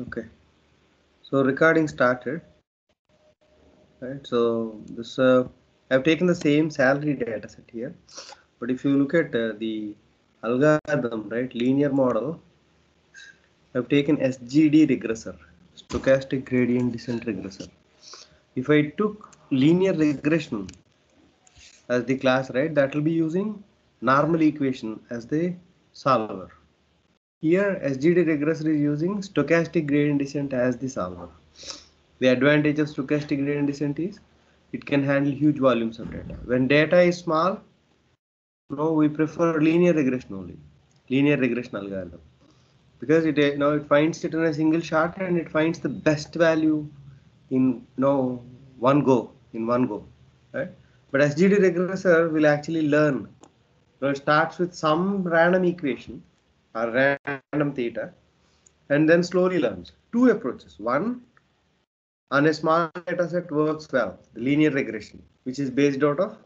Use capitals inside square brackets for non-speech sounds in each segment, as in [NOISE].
Okay. So recording started. Right. So this uh, I've taken the same salary data set here, but if you look at uh, the algorithm, right, linear model, I've taken SGD regressor, stochastic gradient descent regressor. If I took linear regression as the class, right, that will be using normal equation as the solver. Here, SGD regressor is using stochastic gradient descent as the solver. The advantage of stochastic gradient descent is it can handle huge volumes of data. When data is small, no, we prefer linear regression only, linear regression algorithm, because it you know it finds it in a single shot and it finds the best value in you know one go in one go, right? But SGD regressor will actually learn. Know, it starts with some random equation or random theta, and then slowly learns. Two approaches. One, on a small data set works well, the linear regression, which is based out of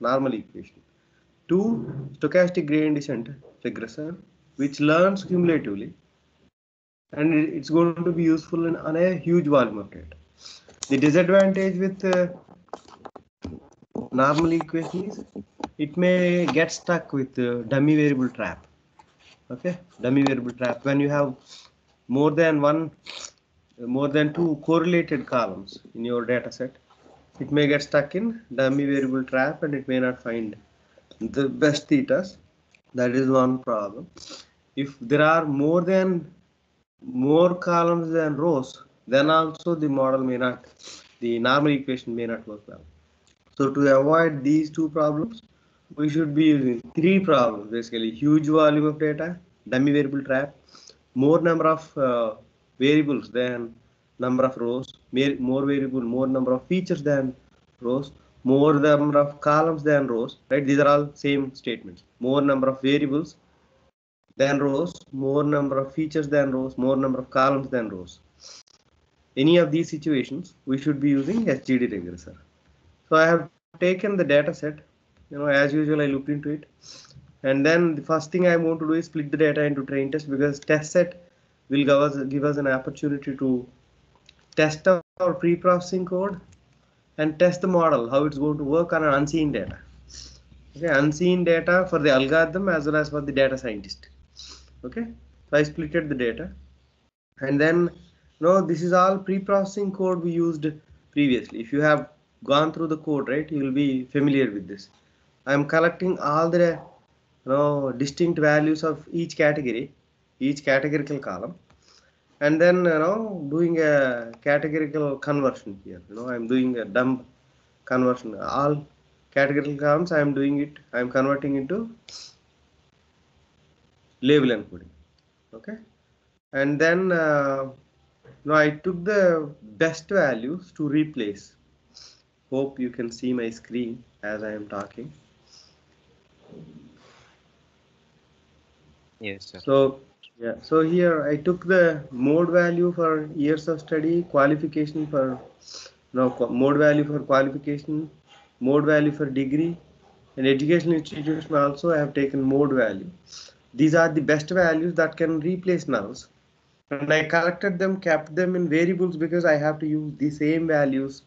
normal equation. Two, stochastic gradient descent regression, which learns cumulatively, and it's going to be useful in, on a huge volume of data. The disadvantage with uh, normal equation is it may get stuck with uh, dummy variable trap okay? Dummy variable trap. When you have more than one more than two correlated columns in your data set it may get stuck in dummy variable trap and it may not find the best thetas. That is one problem. If there are more than more columns than rows then also the model may not the normal equation may not work well. So to avoid these two problems we should be using three problems basically. Huge volume of data dummy variable trap more number of uh, variables than number of rows more variable more number of features than rows more number of columns than rows right? These are all same statements. More number of variables than rows more number of features than rows more number of columns than rows. Any of these situations we should be using sgd regressor so i have taken the data set you know as usual i looked into it. And then the first thing i want to do is split the data into train test because test set will give us give us an opportunity to test our pre-processing code and test the model how it's going to work on an unseen data. Okay unseen data for the algorithm as well as for the data scientist. Okay so i splitted the data. And then no this is all pre-processing code we used previously. If you have gone through the code right you will be familiar with this i am collecting all the you know distinct values of each category each categorical column and then you know doing a categorical conversion here. You know i'm doing a dump conversion. All categorical columns i am doing it i am converting into label encoding. Okay? And then uh, now i took the best values to replace. Hope you can see my screen as i am talking Yes, sir. so yeah. So here i took the mode value for years of study qualification for no mode value for qualification mode value for degree and educational institution also i have taken mode value. These are the best values that can replace nulls and i collected them kept them in variables because i have to use the same values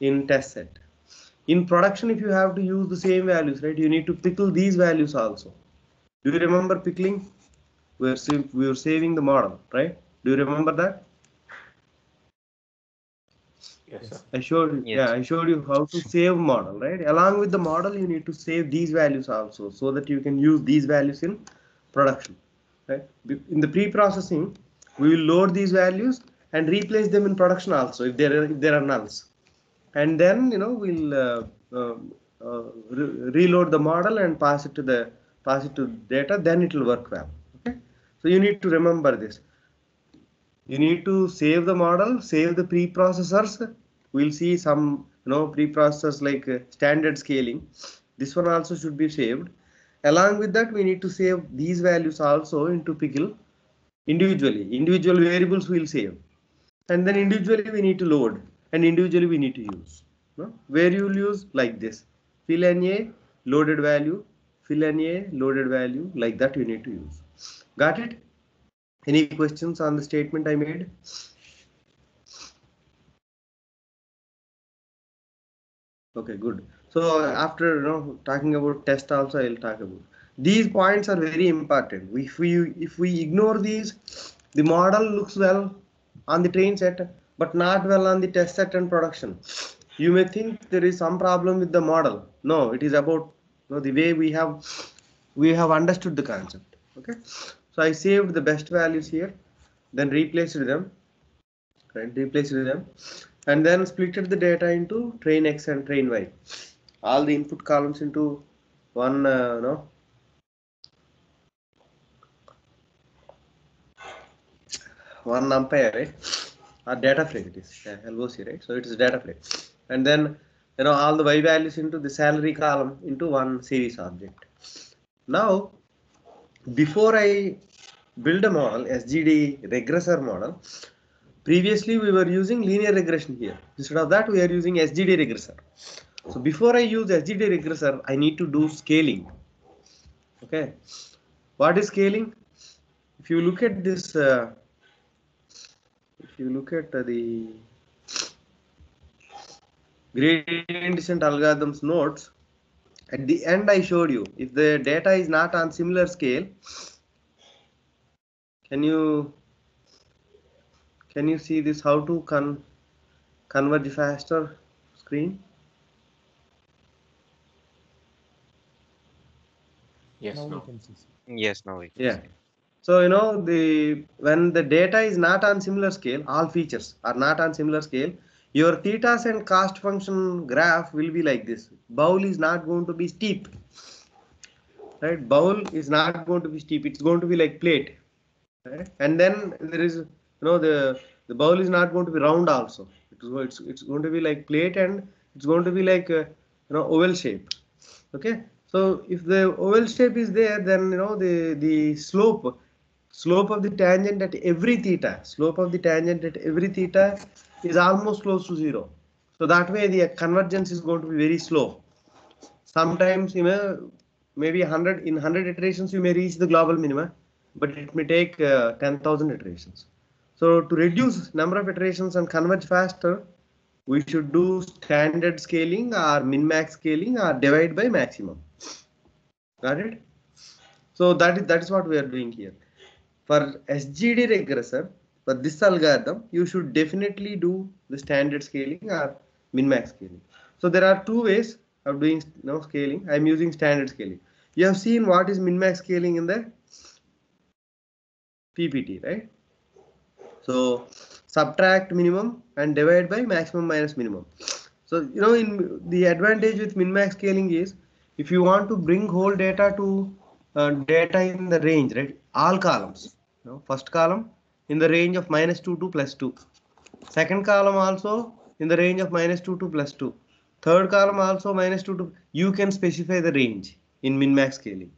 in test set. In production if you have to use the same values right you need to pickle these values also do you remember pickling? We are we were saving the model, right? Do you remember that? Yes, sir. I showed you. Yes. Yeah, I showed you how to save model, right? Along with the model, you need to save these values also, so that you can use these values in production, right? In the pre-processing, we will load these values and replace them in production also if there are if there are nulls, and then you know we'll uh, uh, uh, re- reload the model and pass it to the pass it to data. Then it will work well. Okay, so you need to remember this. You need to save the model save the preprocessors. We'll see some you know preprocessors like uh, standard scaling. This one also should be saved. Along with that we need to save these values also into pickle individually. Individual variables we'll save. And then individually we need to load. And individually we need to use. No? where you will use? Like this. Fill na loaded value fill na loaded value like that you need to use got it Any questions on the statement I made? Okay, good. So after you know talking about test also I'll talk about these points are very important. If we if we ignore these, the model looks well on the train set, but not well on the test set and production. You may think there is some problem with the model. No, it is about know, the way we have we have understood the concept. Okay, so I saved the best values here, then replaced them, right? Replaced them, and then splitted the data into train X and train Y. All the input columns into one, uh, no, one numpy, right? Or data frame it is, LOC, right? So it is data frame, and then you know all the Y values into the salary column into one series object. Now, before I build a model, SGD regressor model, previously we were using linear regression here. Instead of that, we are using SGD regressor. So before I use SGD regressor, I need to do scaling. Okay, what is scaling? If you look at this, uh, if you look at the gradient descent algorithms notes, at the end I showed you, if the data is not on similar scale, can you can you see this how to con converge faster screen? Yes, Now we no. can see. sir. Yes, now we can Yeah. see. So you know the when the data is not on similar scale, all features are not on similar scale. Your thetas and cost function graph will be like this. Bowl is not going to be steep, right? Bowl is not going to be steep. It's going to be like plate, right? And then there is you know the the bowl is not going to be round also. It's it's, going to be like plate and it's going to be like uh, you know oval shape. Okay. So if the oval shape is there, then you know the the slope slope of the tangent at every theta, slope of the tangent at every theta is almost close to zero. So that way the convergence is going to be very slow. Sometimes you know maybe 100 in 100 iterations you may reach the global minima, but it may take uh, 10,000 iterations. So to reduce number of iterations and converge faster, we should do standard scaling or min-max scaling or divide by maximum. Got it? So that is that is what we are doing here. For SGD regressor, for this algorithm, you should definitely do the standard scaling or min-max scaling. So there are two ways of doing you know, scaling. I'm using standard scaling. You have seen what is min-max scaling in the PPT, right? So subtract minimum and divide by maximum minus minimum. So you know, in the advantage with min-max scaling is if you want to bring whole data to uh, data in the range, right? All columns. You know, first column in the range of minus 2 to plus 2. Second column also in the range of minus 2 to plus 2. Third column also minus 2 to. You can specify the range in min-max scaling.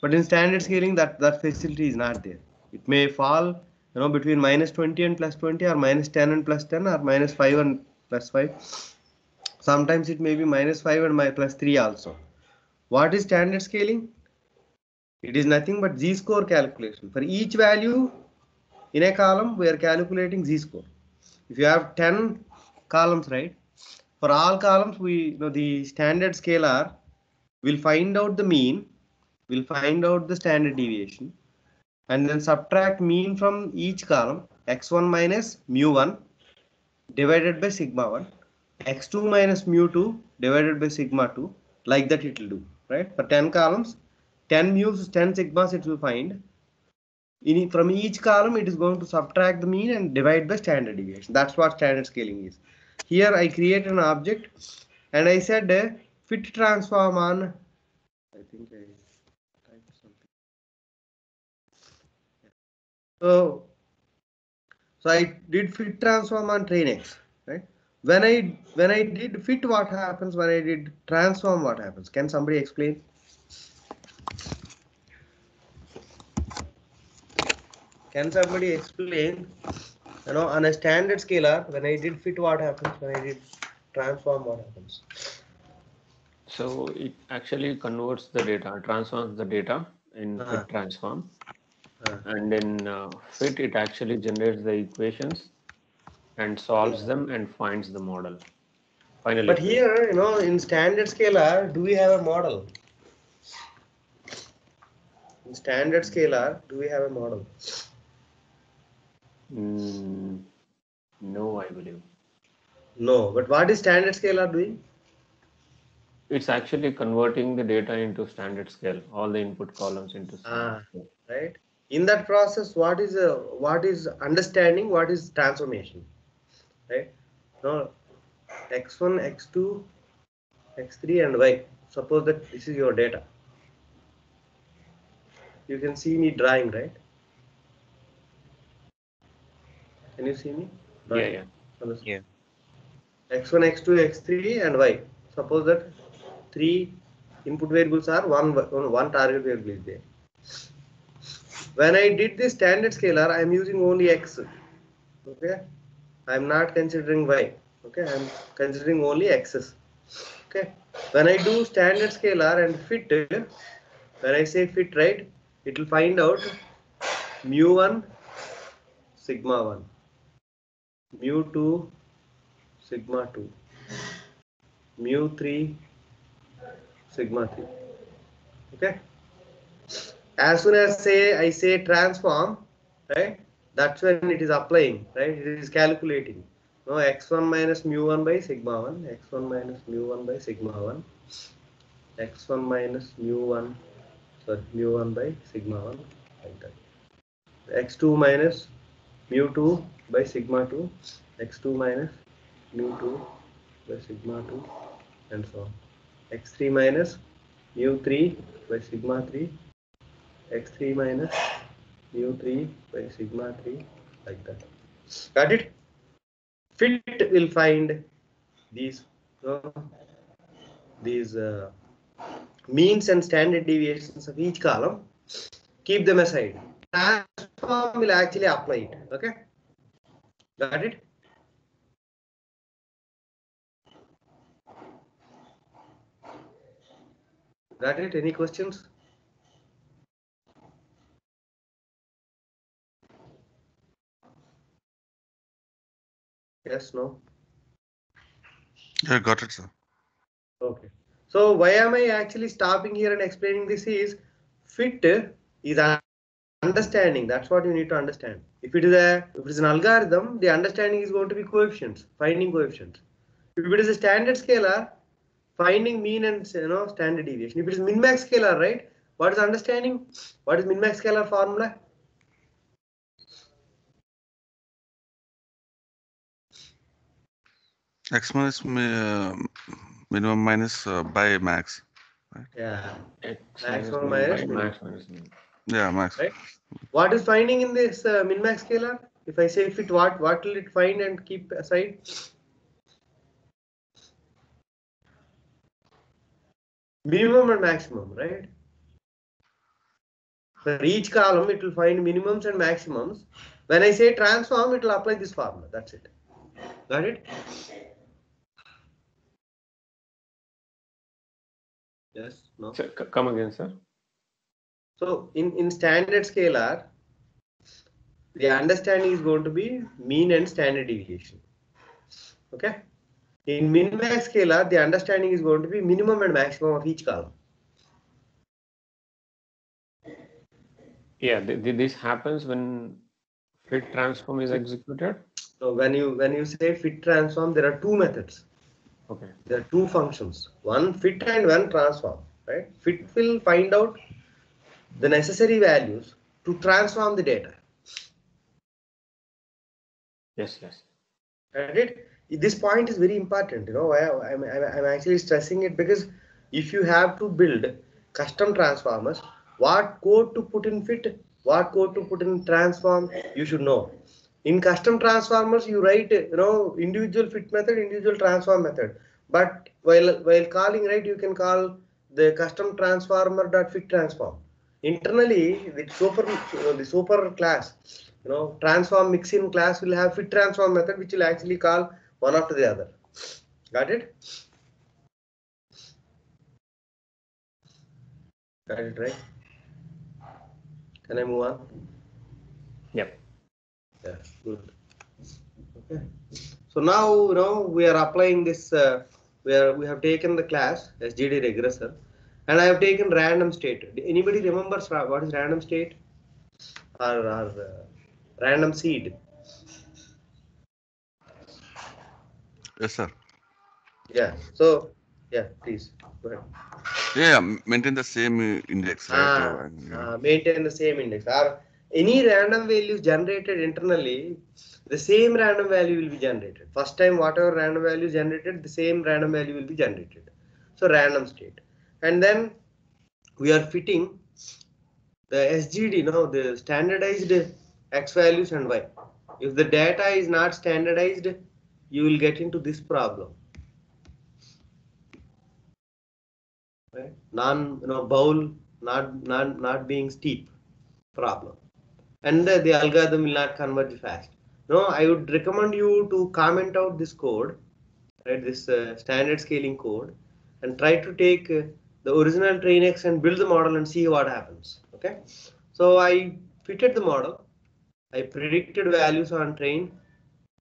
But in standard scaling, that that facility is not there. It may fall, you know, between minus 20 and plus 20, or minus 10 and plus 10, or minus 5 and plus 5. Sometimes it may be minus 5 and my plus 3 also. What is standard scaling? It is nothing but z-score calculation. For each value in a column, we are calculating z-score. If you have 10 columns, right? For all columns, we you know the standard scaler will find out the mean, we'll find out the standard deviation, and then subtract mean from each column x1 minus mu1 divided by sigma 1, x2 minus mu2 divided by sigma 2. Like that it will do, right? For 10 columns, 10 mu's, 10 sigmas it will find. In, from each column, it is going to subtract the mean and divide by standard deviation. That's what standard scaling is. Here I create an object and I said uh, fit transform on. I think I typed something. So, so I did fit transform on train X, right? When I when I did fit, what happens? When I did transform, what happens? Can somebody explain? Can somebody explain? You know, on a standard scaler, when I did fit, what happens? When I did transform, what happens? So it actually converts the data, transforms the data in Ah. fit transform. Uh, and in uh, fit it actually generates the equations and solves them and finds the model finally but here, you know, in standard scaler, do we have a model? In standard scaler, do we have a model? Mm, no i believe No. But what is standard scaler doing? it's actually converting the data into standard scale all the input columns into standard Ah. scale. Right. In that process, what is a what is understanding? What is transformation? Right. No. X1, X2, X3, and Y. Suppose that this is your data. You can see me drawing, right? Can you see me? yeah yeah. On the screen? Yeah. x1 x2 x3 and y. Suppose that three input variables are one one target variable is there. When i did the standard scaler i am using only x. Okay? I am not considering y. Okay? I am considering only x's okay? When i do standard scaler and fit when i say fit right it will find out mu1 sigma 1 mu2 sigma 2 mu 3 sigma 3 okay? As soon as say i say transform right that's when it is applying right? It is calculating. No x1 minus mu1 by sigma 1 x1 minus mu1 by sigma 1 x1 minus mu1 sorry mu1 by sigma 1 like that x2 minus mu2 by sigma 2 x2 minus mu 2 by sigma 2 and so on. x3 minus mu 3 by sigma 3 x3 minus mu 3 by sigma 3 like that. Got it? Fit will find these uh, these uh, means and standard deviations of each column. Keep them aside. Transform will actually apply it. Okay? Got it? Got it? Any questions? Yes, no? Yeah, got it, sir. Okay. So why am I actually stopping here and explaining this is fit is understanding. That's what you need to understand. If it is a if it is an algorithm, the understanding is going to be coefficients, finding coefficients. If it is a standard scaler, finding mean and you know standard deviation. If it is min-max scaler, right? What is understanding? What is min-max scaler formula? X1 is mi- uh, minimum minus uh, by max. Yeah. X Max minus or min minus by min. max minus min. Yeah, max. Right. What is finding in this uh, min-max scaler? If I say fit, what what will it find and keep aside? Minimum and maximum, right? For each column, it will find minimums and maximums. When I say transform, it will apply this formula. That's it. Got it? Yes. No. So, c- come again sir So in, in standard scaler, the understanding is going to be mean and standard deviation. Okay. In min-max scaler, the understanding is going to be minimum and maximum of each column. yeah th- th- this happens when fit transform is executed So when you when you say fit transform, there are two methods. okay There are two functions. One fit and one transform. Right. Fit will find out the necessary values to transform the data. yes yes Right? This point is very important. You know, I, I'm, I'm I'm actually stressing it because if you have to build custom transformers, what code to put in fit, what code to put in transform, you should know. In custom transformers, you write, you know, individual fit method, individual transform method. But while while calling, right, you can call the custom transformer dot fit transform. Internally, the super the super class, you know, transform mixin class will have fit transform method, which will actually call one after the other. Got it? Got it, right? Can I move on? Yep. Yeah, good. Okay. So now, you know, we are applying this, uh, we are, we have taken the class SGD regressor and I have taken random state. Anybody remembers what is random state? Or, or uh, random seed? Yes, sir. Yeah. So, yeah, please. Go ahead. Yeah, maintain the same index, right? Ah, Uh, yeah. ah, maintain the same index. Or any random values generated internally, the same random value will be generated. First time, whatever random value generated, the same random value will be generated. So random state. And then we are fitting the SGD, now the standardized X values and Y. If the data is not standardized, you will get into this problem. Right? Non, you know, bowl not not not being steep problem and uh, the algorithm will not converge fast no i would recommend you to comment out this code right this uh, standard scaling code and try to take uh, the original trainx and build the model and see what happens okay? So i fitted the model. I predicted values on train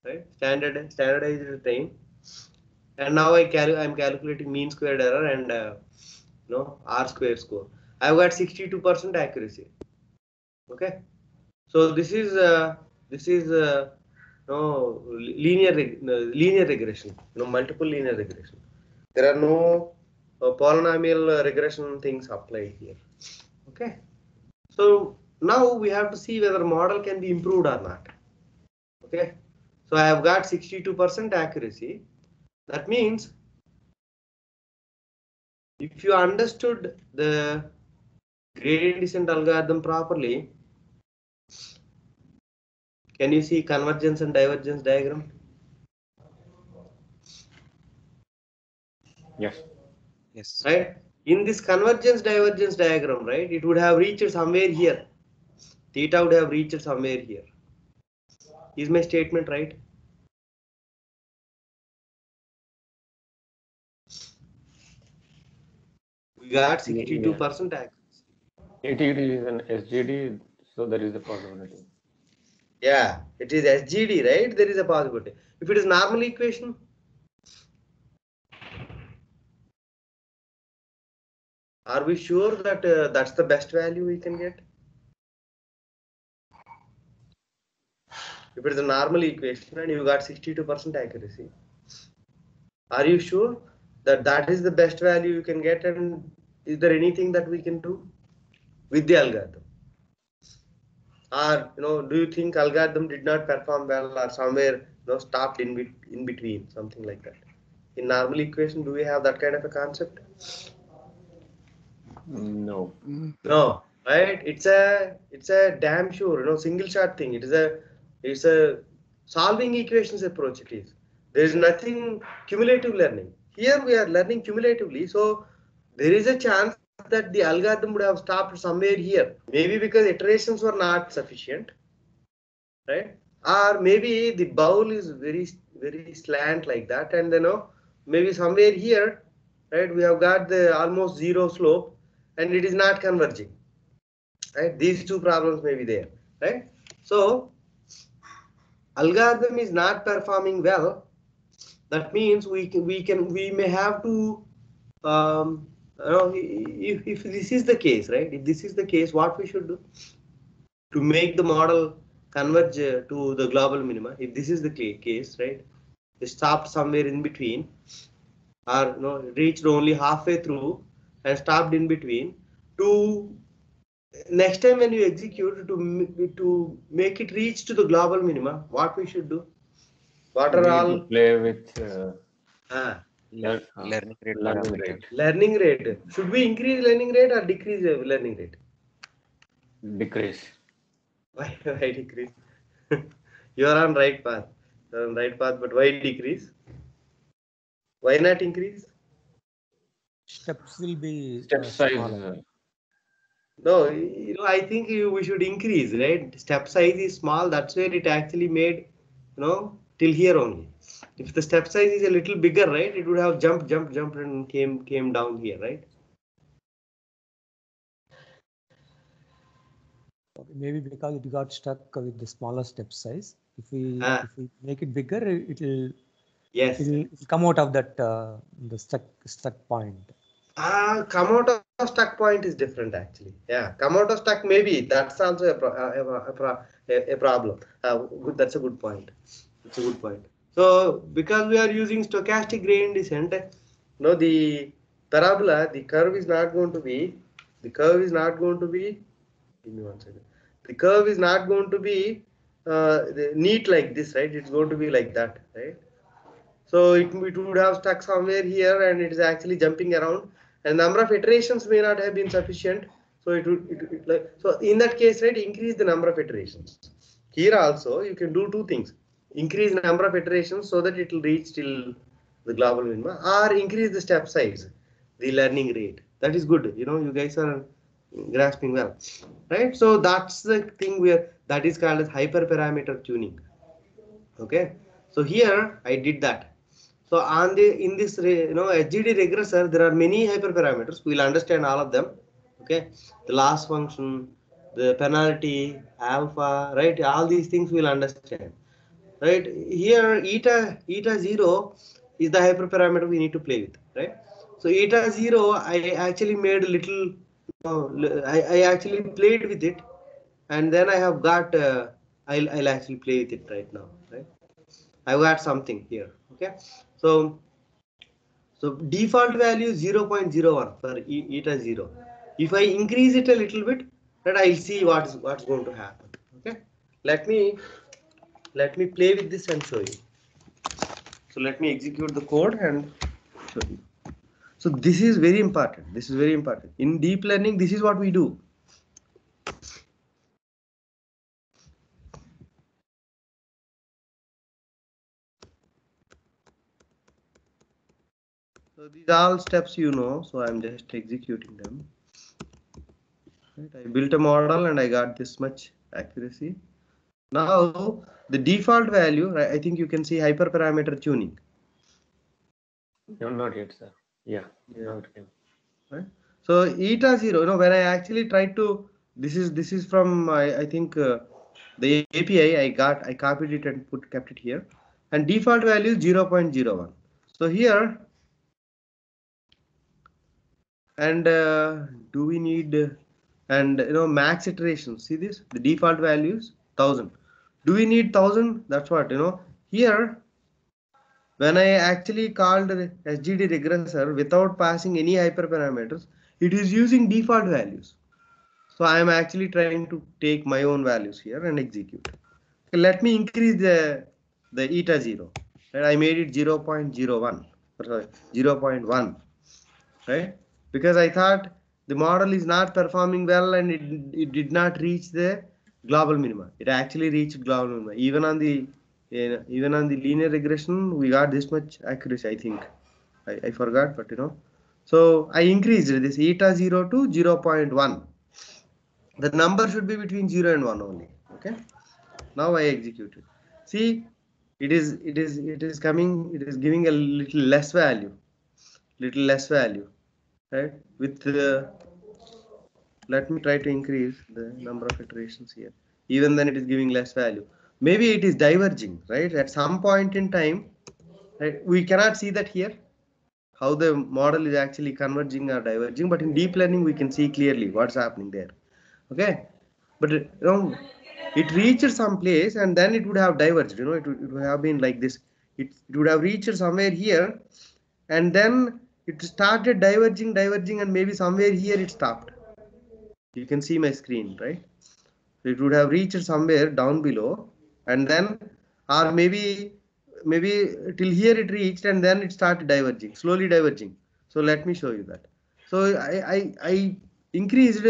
right? Standard standardized train. And now i cal i'm calculating mean squared error and uh, no r square score. I've got 62% accuracy okay? So this is uh, this is uh, no linear reg- no, linear regression no multiple linear regression. There are no uh, polynomial regression things applied here. Okay? So now we have to see whether model can be improved or not. Okay? So i have got 62% accuracy. That means if you understood the gradient descent algorithm properly, can you see convergence and divergence diagram? Yes. Yes. Right? In this convergence divergence diagram, right, it would have reached somewhere here. Theta would have reached somewhere here. Is my statement right? We got 62% accuracy. It it is an SGD, so there is a possibility. Yeah, it is SGD, right? There is a possibility. If it is normal equation, are we sure that uh, that's the best value we can get? If it is a normal equation and you got 62% accuracy, are you sure that that is the best value you can get? And is there anything that we can do with the algorithm? or you know do you think algorithm did not perform well or somewhere you know stopped in bet- in between something like that in normal equation do we have that kind of a concept No. no right? It's a it's a damn sure you know single shot thing. It is a it's a solving equations approach it is. There is nothing cumulative learning. Here we are learning cumulatively so there is a chance that the algorithm would have stopped somewhere here. Maybe because iterations were not sufficient right? Or maybe the bowl is very very slant like that and you know maybe somewhere here right we have got the almost zero slope and it is not converging right? These two problems may be there right? So algorithm is not performing well. That means we can we can we may have to um you know, if, if this is the case right? If this is the case what we should do? To make the model converge uh, to the global minima. If this is the case right? It stopped somewhere in between or you know reached only halfway through and stopped in between to next time when you execute to to make it reach to the global minima what we should do? What We are all play with uh, ah, lear- uh, Learning rate learning rate, learning rate. Should we increase learning rate or decrease uh, learning rate? Decrease. why [LAUGHS] why decrease? [LAUGHS] You are on right path. You are on right path but why decrease? Why not increase steps will be Step uh, size. smaller. uh, No, you know, I think you, we should increase, right? Step size is small. That's where it actually made, you know, till here only. If the step size is a little bigger, right, it would have jumped, jumped, jumped, and came came down here, right? Maybe because it got stuck with the smaller step size. If we Ah. if we make it bigger, it will Yes. it'll, it'll come out of that uh, the stuck stuck point. Ah, come out of stuck point is different actually. Yeah, come out of stuck maybe that's also a pro- a, a, a, pro- a, a problem. Uh, good, that's a good point. That's a good point. So because we are using stochastic gradient descent, no, the parabola, the curve is not going to be, the curve is not going to be. Give me one second. The curve is not going to be uh, neat like this, right? It's going to be like that, right? So it, it would have stuck somewhere here and it is actually jumping around and number of iterations may not have been sufficient. So it would, it, it like, so in that case, right, increase the number of iterations. Here also, you can do two things. Increase the number of iterations so that it will reach till the global minima or increase the step size, the learning rate. That is good. You know, you guys are grasping well, right? So that's the thing where that is called as hyperparameter tuning. Okay. So here I did that. So on the in this you know SGD regressor there are many hyperparameters. We'll understand all of them. Okay, the loss function, the penalty, alpha, right? All these things we'll understand. Right here, eta eta zero is the hyperparameter we need to play with, right? So eta zero, I actually made a little. I, I actually played with it, and then I have got. Uh, I'll I'll actually play with it right now, right? I've got something here. Okay, so so default value is 0.01 for eta 0. If I increase it a little bit, then I'll see what is what's going to happen. Okay, let me let me play with this and show you. So let me execute the code and show you. So this is very important. This is very important. In deep learning, this is what we do. So these are all steps you know, so I'm just executing them. Right, I built a model and I got this much accuracy. Now the default value, right, I think you can see hyperparameter tuning. No, not yet, sir. Yeah, Yeah. Right? So eta zero, you know, when I actually tried to, this is this is from I, I think uh, the API I got, I copied it and put kept it here, and default value is 0.01. So here, and uh, do we need and you know max iterations? See this, the default values thousand. Do we need thousand? That's what you know here when I actually called the SGD regressor without passing any hyperparameters, it is using default values. So I am actually trying to take my own values here and execute. Okay, let me increase the the eta zero. Right? I made it 0.01, sorry, 0.1, right? Because I thought the model is not performing well and it, it did not reach the global minima. It actually reached global minima. Even on the even on the linear regression, we got this much accuracy, I think. I, I forgot, but you know. So I increased this eta 0 to 0 0.1. The number should be between 0 and 1 only. Okay. Now I execute it. See, it is it is it is coming, it is giving a little less value. Little less value. Right? With the let me try to increase the number of iterations here. Even then it is giving less value. Maybe it is diverging right? At some point in time right we cannot see that here how the model is actually converging or diverging but in deep learning we can see clearly what's happening there okay? But you know it reached some place and then it would have diverged you know? It would, it would have been like this. It, it would have reached somewhere here and then it started diverging diverging and maybe somewhere here it stopped. You can see my screen right? It would have reached somewhere down below and then or maybe maybe till here it reached and then it started diverging slowly diverging. So let me show you that. So i i, I increased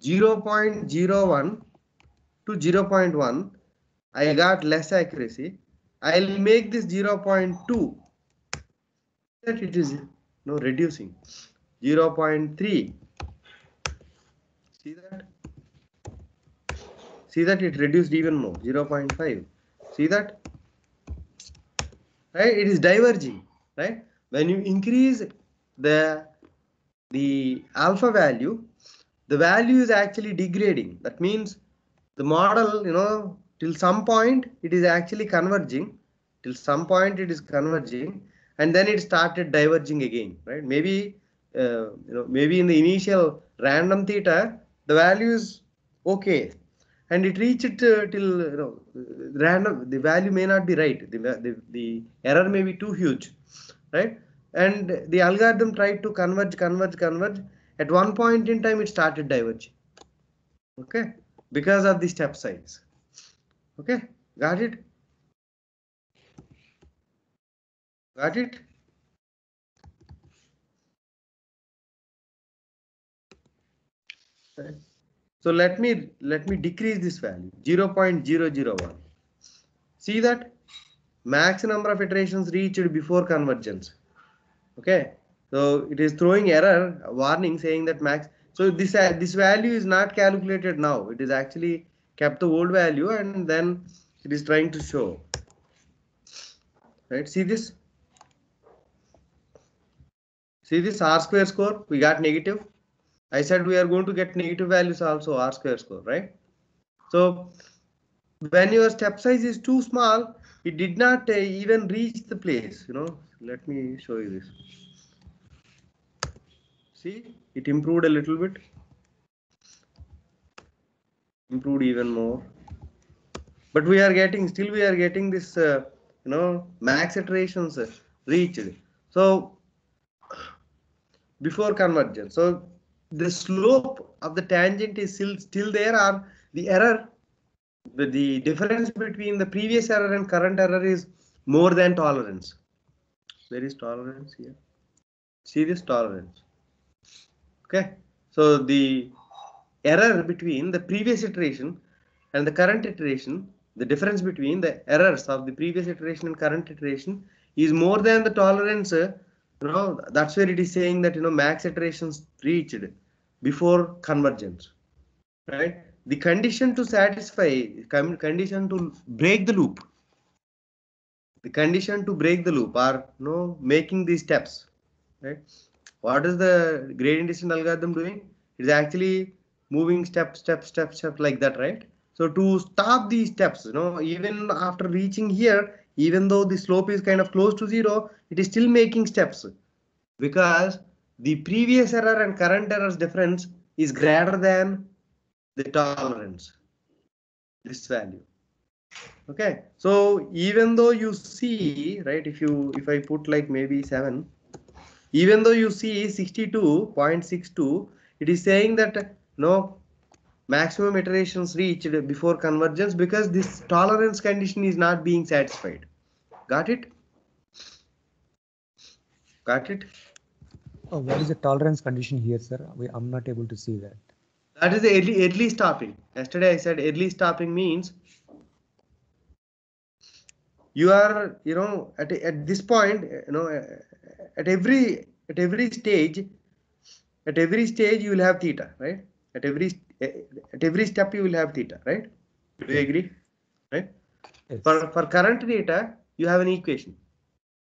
0.01 to 0.1 i got less accuracy. I'll make this 0.2 that it is no reducing. 0.3 see that? See that it reduced even more. 0.5 see that? Right? It is diverging right? When you increase the the alpha value the value is actually degrading. That means the model, you know, till some point it is actually converging, till some point it is converging, and then it started diverging again, right? Maybe, uh, you know, maybe in the initial random theta, the value is okay, and it reached uh, till you know random the value may not be right. The, the the error may be too huge right? And the algorithm tried to converge converge converge. At one point in time it started diverging okay? Because of the step size okay? Got it got it. So let me let me decrease this value 0.001. See that max number of iterations reached before convergence. Okay, so it is throwing error warning saying that max. So this uh, this value is not calculated now. It is actually kept the old value and then it is trying to show. Right? See this. See this R square score. We got negative. I said we are going to get negative values also R square score, right? So when your step size is too small, it did not uh, even reach the place, you know. Let me show you this. See, it improved a little bit. Improved even more. But we are getting, still we are getting this, uh, you know, max iterations uh, reached. So before convergence. So the slope of the tangent is still still there or the error the, the difference between the previous error and current error is more than tolerance. Where is tolerance here. This tolerance. Okay. So the error between the previous iteration and the current iteration the difference between the errors of the previous iteration and current iteration is more than the tolerance uh, you know that's where it is saying that you know max iterations reached before convergence right? The condition to satisfy condition to break the loop the condition to break the loop are you know making these steps right? What is the gradient descent algorithm doing? It is actually moving step step step step like that right? So to stop these steps you know even after reaching here even though the slope is kind of close to zero it is still making steps. Because the previous error and current error's difference is greater than the tolerance this value. Okay so even though you see right if you if i put like maybe 7 even though you see 62.62 it is saying that no maximum iterations reached before convergence because this tolerance condition is not being satisfied got it got it Oh, what is the tolerance condition here, sir? We, I'm not able to see that. That is the early, early stopping. Yesterday I said early stopping means you are, you know, at, at this point, you know, at every at every stage, at every stage you will have theta, right? At every at every step you will have theta, right? Do you agree? Right? Yes. For for current data, you have an equation.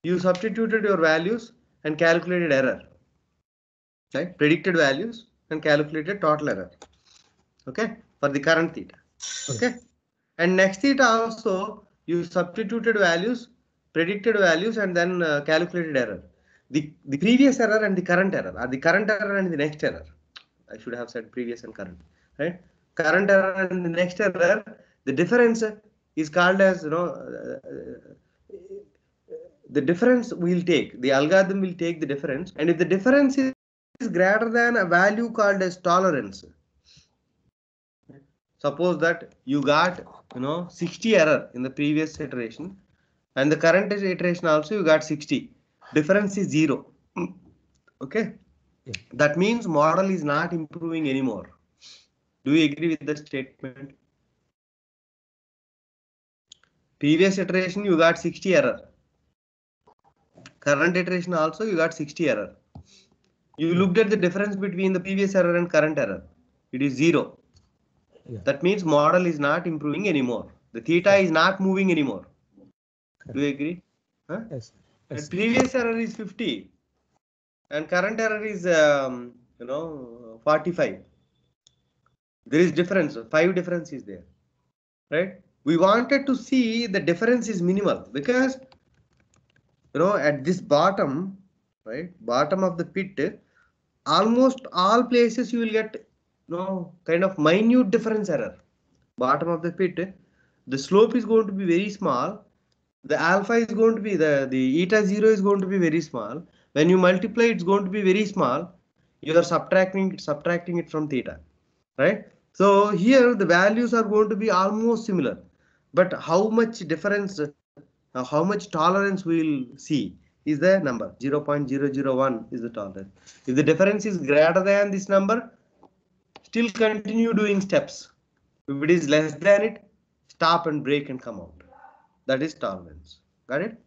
You substituted your values and calculated error. Right? Predicted values and calculated total error. Okay, for the current theta. Okay, and next theta also you substituted values, predicted values, and then uh, calculated error. The the previous error and the current error, or the current error and the next error. I should have said previous and current. Right? Current error and the next error. The difference is called as you know. Uh, the difference we'll take the algorithm will take the difference and if the difference is is greater than a value called as tolerance suppose that you got you know 60 error in the previous iteration and the current iteration also you got 60 difference is zero okay Yeah. that means model is not improving anymore do you agree with the statement previous iteration you got 60 error current iteration also you got 60 error you looked at the difference between the previous error and current error it is zero Yeah. that means model is not improving anymore the theta is not moving anymore do you agree huh? Yes. yes. previous error is 50 and current error is um, you know 45 there is difference five difference is there right? We wanted to see the difference is minimal because you know at this bottom right bottom of the pit almost all places you will get you know kind of minute difference error. Bottom of the pit the slope is going to be very small. The alpha is going to be the the eta 0 is going to be very small when you multiply it's going to be very small. You are subtracting subtracting it from theta right? So here the values are going to be almost similar. But how much difference uh, how much tolerance we will see is the number. 0.001 is the tolerance. If the difference is greater than this number still continue doing steps. If it is less than it stop and break and come out. That is tolerance. Got it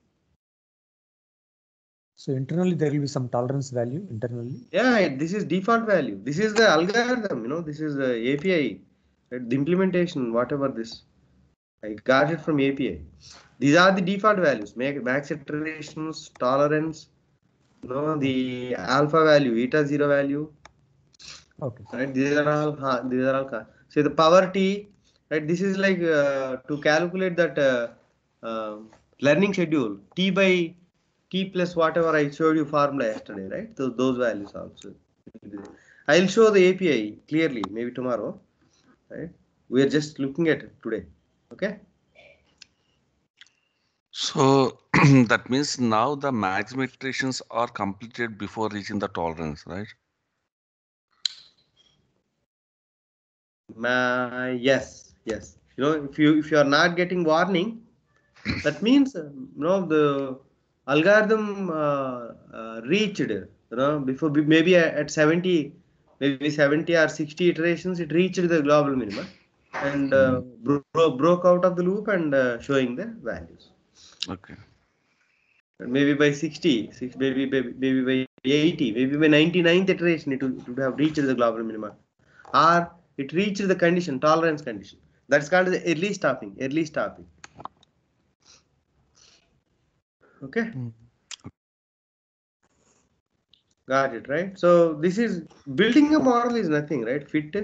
So internally, there will be some tolerance value internally. yeah this is default value. This is the algorithm you know this is the api the implementation whatever this i got it from api these are the default values. Make max iterations tolerance you know the alpha value eta zero value. Okay. right? These are all these are all so the power t right? This is like uh, to calculate that uh, uh, learning schedule t by t plus whatever i showed you formula yesterday right? So those values also. I'll show the api clearly maybe tomorrow right? We are just looking at it today okay? So [CLEARS THROAT] that means now the maximum iterations are completed before reaching the tolerance, right? Ma- yes yes. You know if you if you are not getting warning that means uh, you know the algorithm uh, uh, reached you know before maybe at 70 maybe 70 or 60 iterations it reached the global minimum. And uh, bro- bro- broke out of the loop and uh, showing the values. Okay. and maybe by 60 six, maybe, maybe maybe by 80 maybe by 99th iteration it would, it would have reached the global minimum. Or it reached the condition tolerance condition. That's called the early stopping early stopping okay. Mm. got it right? So this is building a model is nothing right? Fit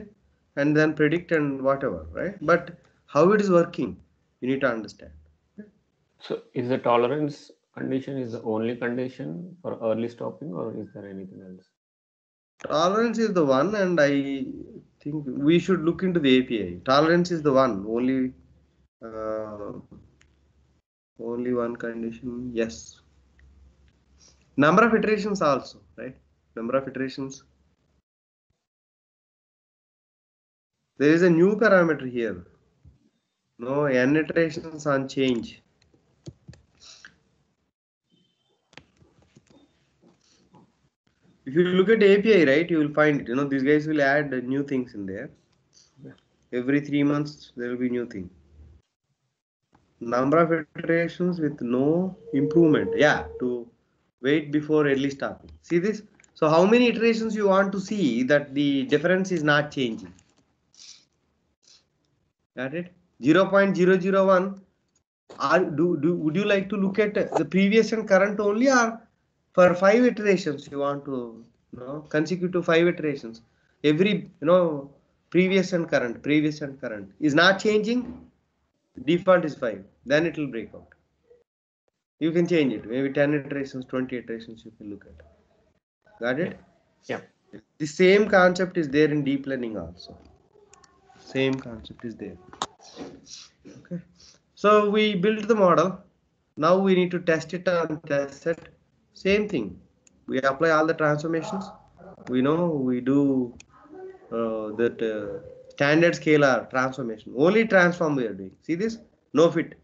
and then predict and whatever right? But how it is working you need to understand. So is the tolerance condition is the only condition for early stopping or is there anything else? tolerance is the one and i think we should look into the api tolerance is the one only uh, only one condition yes number of iterations also right number of iterations there is a new parameter here no n iterations on change if you look at API, right, you will find it. You know, these guys will add new things in there. Every three months, there will be new thing. Number of iterations with no improvement. Yeah, to wait before early stopping. See this? So how many iterations you want to see that the difference is not changing? Got it? 0.001. Are, do, do, would you like to look at the previous and current only or for five iterations you want to know consecutive five iterations every you know previous and current previous and current is not changing default is five then it will break out. You can change it. Maybe 10 iterations 20 iterations you can look at. Got it? Yeah. the same concept is there in deep learning also. Same concept is there. Okay. So we built the model. Now we need to test it on test set. Same thing. We apply all the transformations. We know we do uh, that uh, standard scaler transformation. Only transform we are doing. See this? No fit.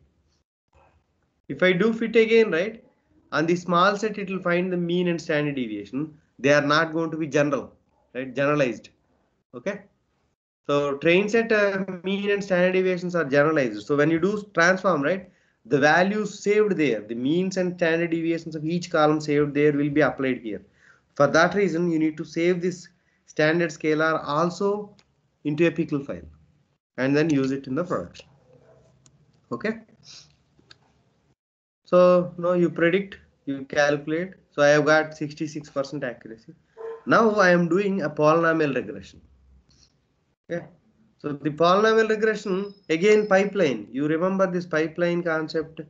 If i do fit again right on the small set it will find the mean and standard deviation. They are not going to be general right? Generalized. Okay? So train set uh, mean and standard deviations are generalized. So when you do transform right the values saved there, the means and standard deviations of each column saved there will be applied here. For that reason, you need to save this standard scaler also into a pickle file and then use it in the production. Okay. So now you predict, you calculate. So I have got 66% accuracy. Now I am doing a polynomial regression. Okay. So the polynomial regression, again pipeline. You remember this pipeline concept,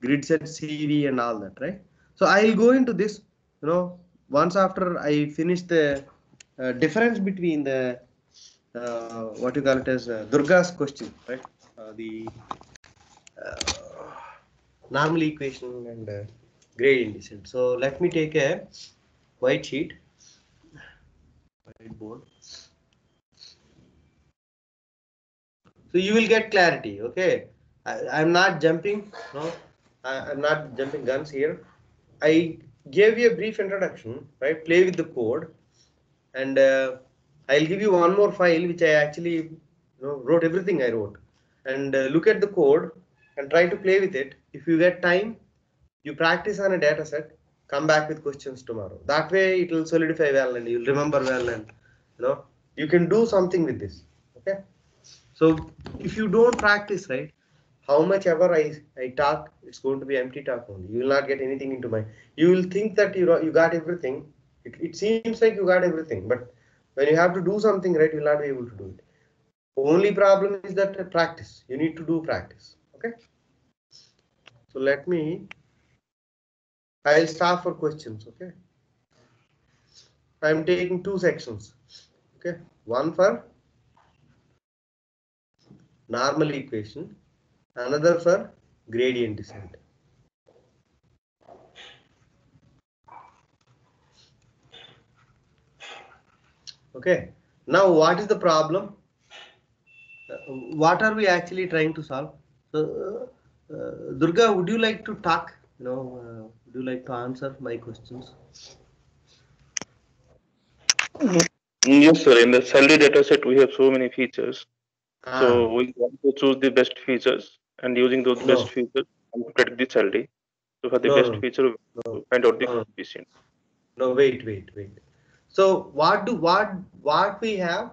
grid search CV and all that, right? So I'll go into this, you know, once after I finish the uh, difference between the, what you call it as uh, Durga's question, right? Uh, the uh, normal equation and uh, gradient descent. So let me take a white sheet, whiteboard. So you will get clarity, okay? I, I'm not jumping, no, I, I'm not jumping guns here. I gave you a brief introduction, right? Play with the code, and uh, I'll give you one more file which I actually, you know, wrote everything I wrote, and uh, look at the code and try to play with it. If you get time, you practice on a data set, come back with questions tomorrow. That way it will solidify well and you'll remember well and you know you can do something with this. Okay. So if you don't practice, right, how much ever I, I talk, it's going to be empty talk only. You will not get anything into mind. You will think that you you got everything. It, it seems like you got everything, but when you have to do something, right, you'll not be able to do it. Only problem is that practice. You need to do practice. Okay. So let me. I'll start for questions. Okay. I'm taking two sections. Okay. One for normal equation, another for gradient descent. Okay, now what is the problem? Uh, what are we actually trying to solve? So, uh, uh, Durga, would you like to talk? You know, uh, would you like to answer my questions? Yes, sir. In the salary data set, we have so many features. Ah, So we want to choose the best features and using those No. best features predict the salary. So for the No, best feature, we no. find out the No. coefficient. No, wait, wait, wait. So what do what what we have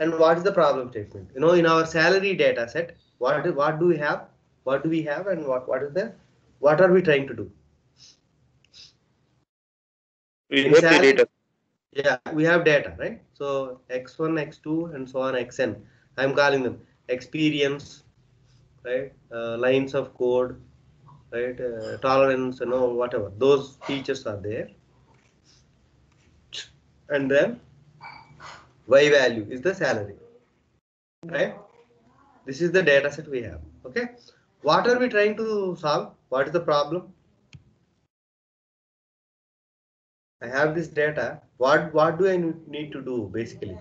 and what is the problem statement? You know, in our salary data set, what do- what do we have? What do we have and what what is the what are we trying to do? We have salary- data. Yeah, we have data, right? So x1, x2, and so on, xn. I'm calling them experience, right? Uh, lines of code, right? Uh, tolerance, you know, whatever. Those features are there. And then y value is the salary, right? This is the data set we have. Okay. What are we trying to solve? What is the problem? I have this data. What what do I need to do basically?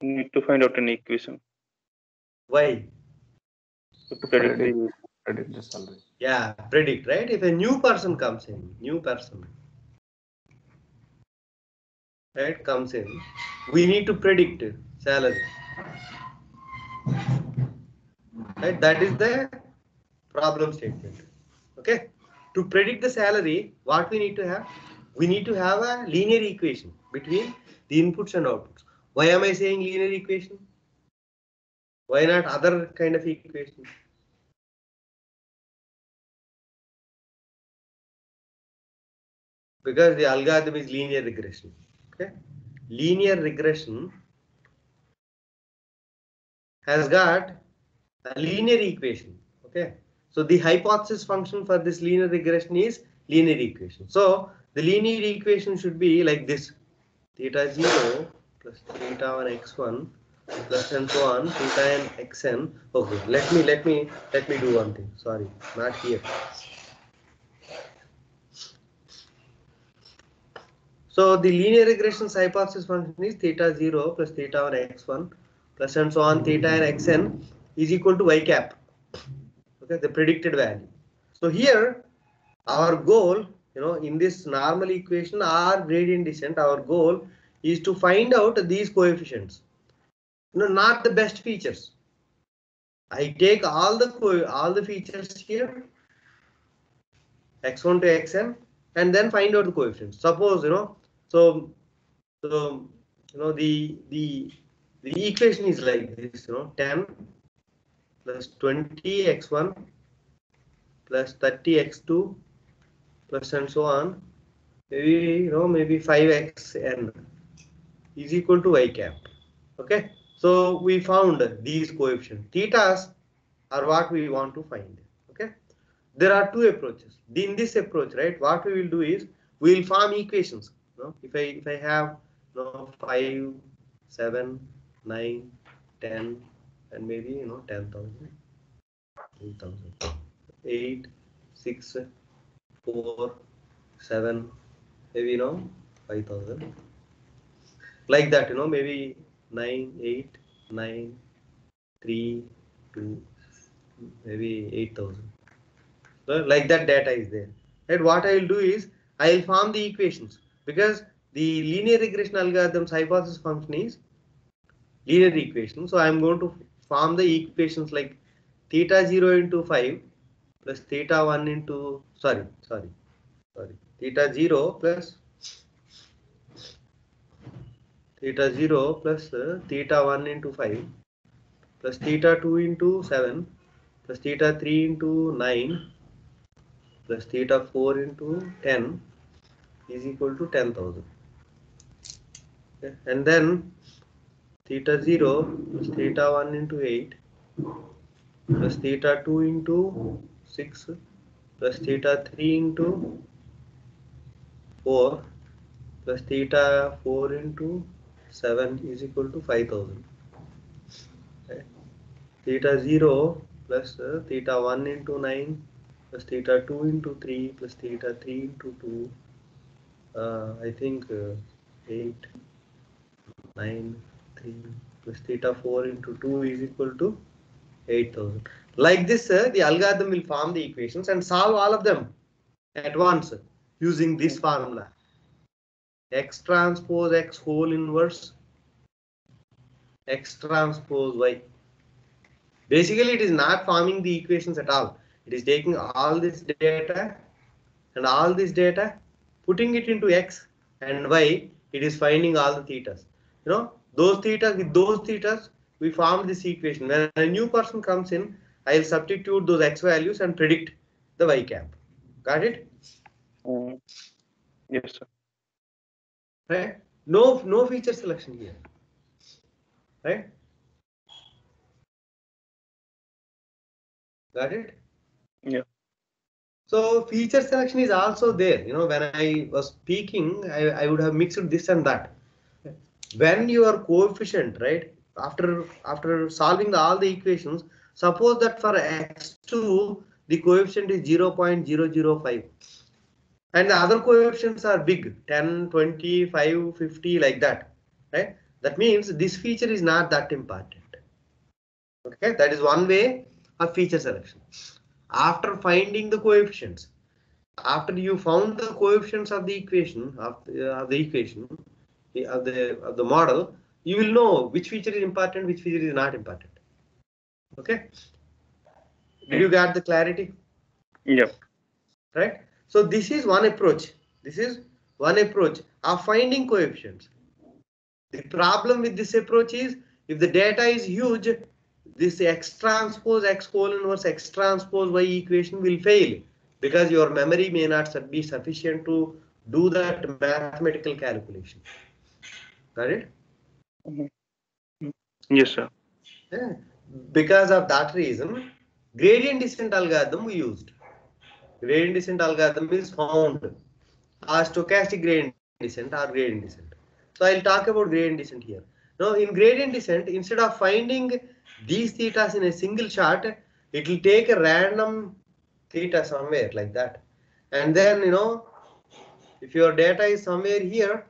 We need to find out an equation Why? to predict Predict. Predict the salary. Yeah, predict, right? If a new person comes in, new person, right, comes in, we need to predict salary. Right, that is the problem statement. Okay, to predict the salary, what we need to have? We need to have a linear equation between the inputs and outputs. Why am I saying linear equation? Why not other kind of equation? because the algorithm is linear regression. Okay, linear regression has got a linear equation. Okay, so the hypothesis function for this linear regression is linear equation. So the linear equation should be like this: theta zero plus theta on x1 plus and so on theta and xn. Okay, let me let me let me do one thing. Sorry, not here. So the linear regression's hypothesis function is theta 0 plus theta on x1 plus and so on theta and xn is equal to y cap. Okay, the predicted value. So here our goal, you know, in this normal equation or gradient descent, our goal is to find out these coefficients. You know, not the best features. I take all the all the features here, x1 to xn, and then find out the coefficients. Suppose you know, so so you know the the the equation is like this, you know, 10 plus 20 x1 plus 30 x2 plus and so on. Maybe you know maybe 5xn is equal to y cap. Okay, so we found these coefficients. Thetas are what we want to find. Okay, there are two approaches. In this approach, right, what we will do is we will form equations. Know, if I if I have know, five, seven, nine, ten, and maybe you know ten thousand, eight thousand, eight, six, four, seven, maybe you know five thousand, like that. You know, maybe nine, eight, nine, three, two, maybe eight thousand. So like that data is there. and What I will do is I will form the equations because the linear regression algorithm's hypothesis function is linear equation. So I am going to form the equations like theta 0 into 5 plus theta 1 into sorry sorry sorry theta 0 plus theta 0 plus uh, theta 1 into 5 plus theta 2 into 7 plus theta 3 into 9 plus theta 4 into 10 is equal to 10,000. Okay. And then theta 0 plus theta 1 into 8 plus theta 2 into 6 plus theta 3 into 4 plus theta 4 into 7 is equal to 5000. Okay. Theta 0 plus uh, theta 1 into 9 plus theta 2 into 3 plus theta 3 into 2 uh, I think uh, 8 9 3 plus theta 4 into 2 is equal to 8000 like this uh, the algorithm will form the equations and solve all of them at once using this formula. X transpose x whole inverse x transpose y. Basically it is not forming the equations at all. It is taking all this data and all this data putting it into x and y it is finding all the thetas. You know those thetas with those thetas we form this equation. When a new person comes in i'll substitute those x values and predict the y cap. Got it? Mm. Yes, sir. right? No no feature selection here. Right? Got it? Yeah. So feature selection is also there. You know when i was speaking i, I would have mixed this and that. When your coefficient right after after solving all the equations suppose that for x2 the coefficient is 0.005 and the other coefficients are big 10 25 50 like that right? That means this feature is not that important. Okay? That is one way of feature selection after finding the coefficients after you found the coefficients of the equation of the, uh, of the equation of the of the model you will know which feature is important which feature is not important okay did you get the clarity Yeah. right? So this is one approach. This is one approach of finding coefficients. The problem with this approach is if the data is huge, this x transpose x whole inverse x transpose y equation will fail because your memory may not be sufficient to do that mathematical calculation. Got it? Mm-hmm. Yes, sir. Yeah. Because of that reason, gradient descent algorithm we used. Gradient descent algorithm is found as stochastic gradient descent or gradient descent. So I'll talk about gradient descent here. Now in gradient descent, instead of finding these thetas in a single shot, it will take a random theta somewhere like that. And then, you know, if your data is somewhere here,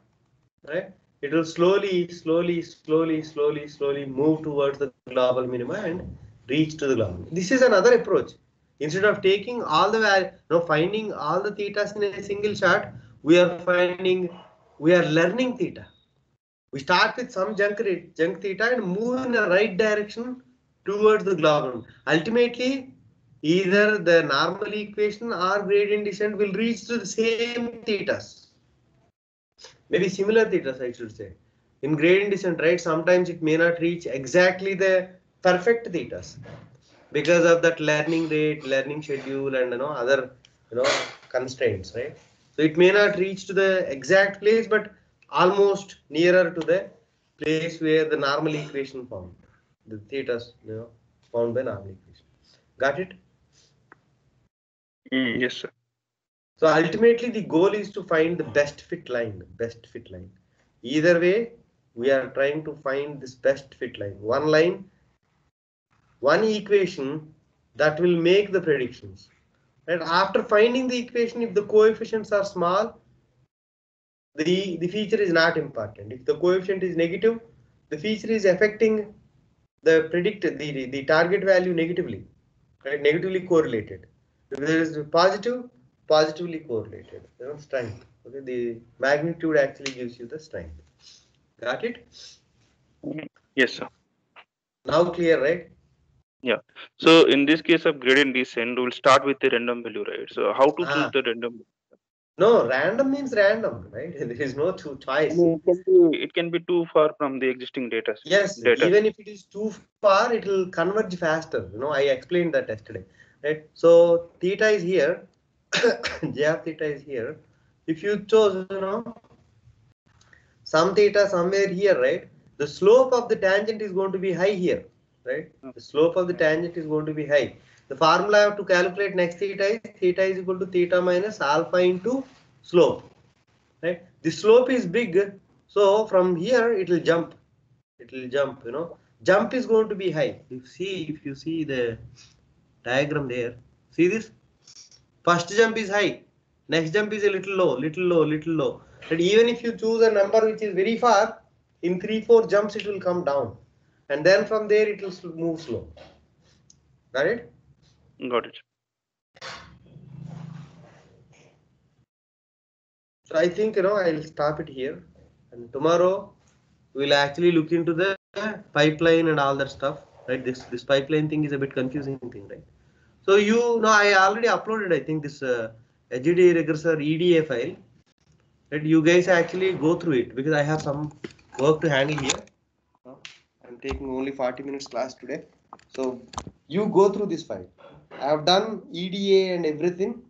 right, it will slowly, slowly, slowly, slowly, slowly move towards the global minima and reach to the global. This is another approach. Instead of taking all the value, no, finding all the thetas in a single shot, we are finding, we are learning theta. We start with some junk rate, junk theta and move in the right direction towards the global. Ultimately, either the normal equation or gradient descent will reach to the same thetas maybe similar thetas I should say. In gradient descent, right, sometimes it may not reach exactly the perfect thetas because of that learning rate, learning schedule and you know other you know constraints, right? So it may not reach to the exact place, but almost nearer to the place where the normal equation found. The theta's you know found by normal equation. Got it? Mm, yes, sir. So ultimately the goal is to find the best fit line, best fit line. Either way, we are trying to find this best fit line. One line, one equation that will make the predictions. And after finding the equation, if the coefficients are small, the, the feature is not important. If the coefficient is negative, the feature is affecting the predicted, the, the, target value negatively, right? Negatively correlated. If there is positive, positively correlated, you know, strength. Okay, the magnitude actually gives you the strength. Got it? Yes, sir. Now clear, right? Yeah. So in this case of gradient descent, we'll start with the random value, right? So how to Ah. choose the random? No, random means random, right? [LAUGHS] There is no two choice. I mean, it, can be, it can be too far from the existing data. Yes, Data. even if it is too far, it will converge faster. You know, I explained that yesterday, right? So theta is here, [COUGHS] j of theta is here. If you chose, you know, some theta somewhere here, right? The slope of the tangent is going to be high here, right? The slope of the tangent is going to be high. The formula I have to calculate next theta is theta is equal to theta minus alpha into slope, right? The slope is big, so from here it will jump. It will jump you know. Jump is going to be high. You see if you see the diagram there see this? First jump is high next jump is a little low little low little low. But even if you choose a number which is very far in three four jumps it will come down. And then from there it will move slow. Got it Got it. so i think you know i'll stop it here. And tomorrow we'll actually look into the pipeline and all that stuff right? This this pipeline thing is a bit confusing thing right? So you know i already uploaded i think this uh, GD regressor eda file. Right? You guys actually go through it because i have some work to handle here. I'm taking only 40 minutes class today. So you go through this file i have done eda and everything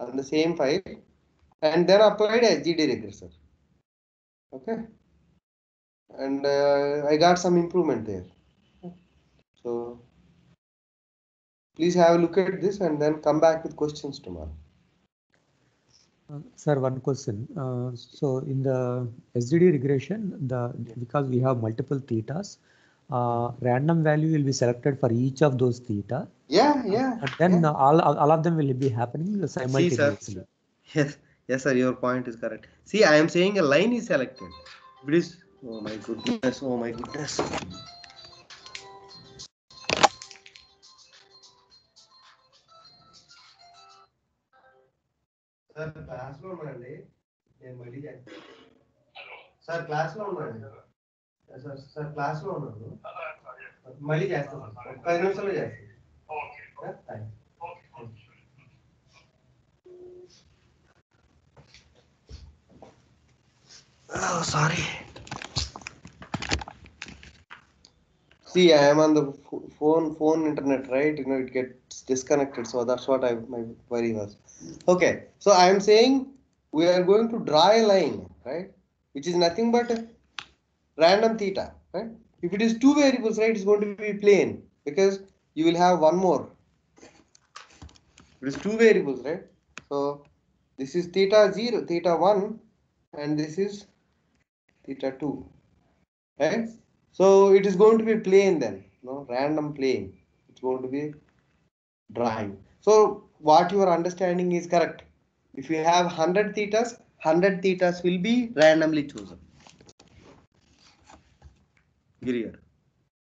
on the same file and then applied SGD regressor. Okay. And uh, I got some improvement there. So please have a look at this and then come back with questions tomorrow. Uh, Sir, one question. Uh, So in the SGD regression, the, because we have multiple thetas, uh, random value will be selected for each of those theta. Yeah, yeah. And then yeah. uh, all, all of them will be happening simultaneously. Yes, yes, sir. Your point is correct. See, I am saying a line is selected. If it is, oh my goodness, oh my goodness. Sir క్లాస్లో ఉన్నానండి నేను మళ్ళీ చేస్తాను sir క్లాస్లో ఉన్నాను sir sir క్లాస్లో ఉన్నాను మళ్ళీ చేస్తాను సార్. ఒక పది నిమిషాల్లో చేస్తాను thanks Oh, sorry. See, I am on the ph- phone, phone internet, right? You know, it gets disconnected, so that's what I my worry was. Okay, so I am saying we are going to draw a line, right? Which is nothing but random theta, right? If it is two variables, right, it's going to be plane because you will have one more. It is two variables, right? So this is theta zero, theta one, and this is theta 2 right so it is going to be plane then no random plane it's going to be drawing so what your understanding is correct if you have 100 thetas 100 thetas will be randomly chosen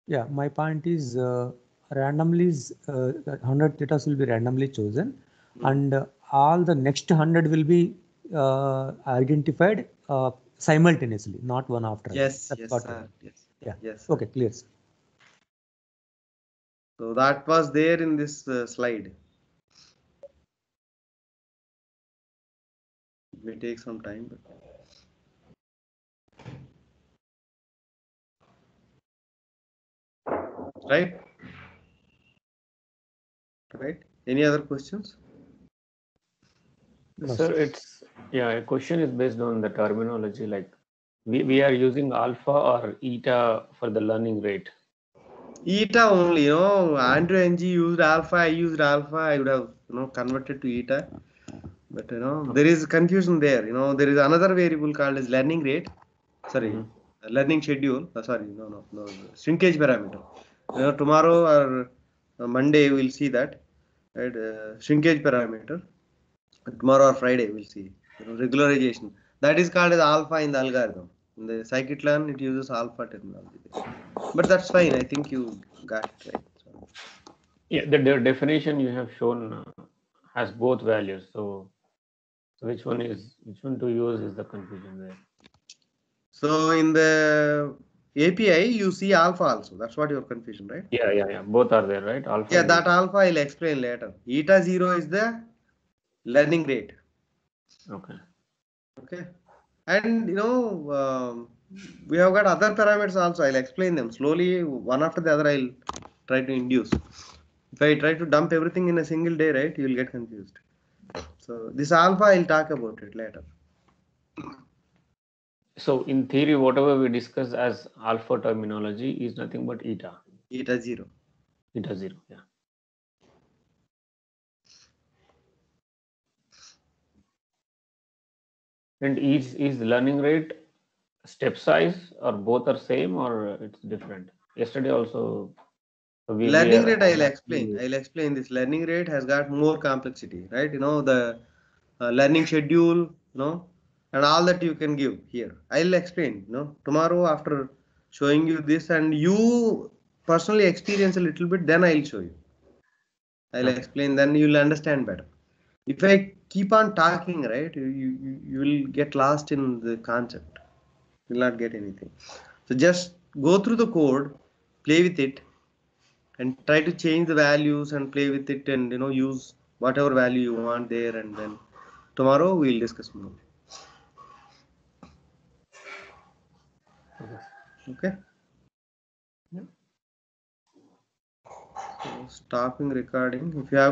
Yeah, my point is uh, randomly is uh, 100 thetas will be randomly chosen and uh, all the next 100 will be uh, identified uh, simultaneously, not one after. another. yes That's yes sir. yes Yeah. yes Okay, clear. sir. so that was there in this uh, slide it may take some time but right right any other questions No, Sir, it's, yeah, a question is based on the terminology like We, we are using alpha or eta for the learning rate. Eta only, you know, Andrew Ng used alpha, I used alpha, I would have, you know, converted to eta. But, you know, there is confusion there. You know, there is another variable called as learning rate. Sorry, Mhm. learning schedule. Uh, sorry, no, no, no, shrinkage parameter. You know, tomorrow or uh, Monday we'll see that. Right, uh, shrinkage parameter. Tomorrow or Friday we'll see. You know, regularization. That is called as alpha in the algorithm. In the scikit-learn, it uses alpha terminology. But that's fine. I think you got it right. So, Yeah, the, the definition you have shown uh, has both values. So, so which one is which one to use is the confusion there. so in the API, you see alpha also. That's what your confusion, right? Yeah, yeah, yeah. Both are there, right? Alpha. Yeah, that alpha I'll explain later. Eta zero is the learning rate. Okay. Okay. And you know, um, we have got other parameters also. I'll explain them slowly, one after the other. I'll try to induce. If I try to dump everything in a single day, right, you will get confused. So this alpha, I'll talk about it later. So in theory, whatever we discuss as alpha terminology is nothing but eta. Eta zero. Eta zero. Yeah. And is is learning rate step size or both are same or it's different? Yesterday also. we- learning rate i'll explain i'll explain this learning rate has got more complexity right you know the uh, learning schedule you know and all that you can give here. I'll explain you know. Tomorrow after showing you this and you personally experience a little bit then i'll show you. I'll explain then you'll understand better. If i keep on talking right you, you, you- you will get lost in the concept. You'll not get anything. So just go through the code play with it and try to change the values and play with it and you know use whatever value you want there and then tomorrow we'll discuss more okay Yeah. so stopping recording if you have